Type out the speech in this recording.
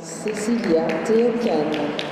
Cecilia Teocan.